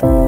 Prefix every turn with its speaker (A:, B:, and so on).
A: Bye.